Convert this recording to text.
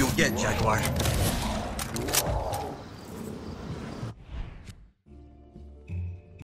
you'll get, Jaguar.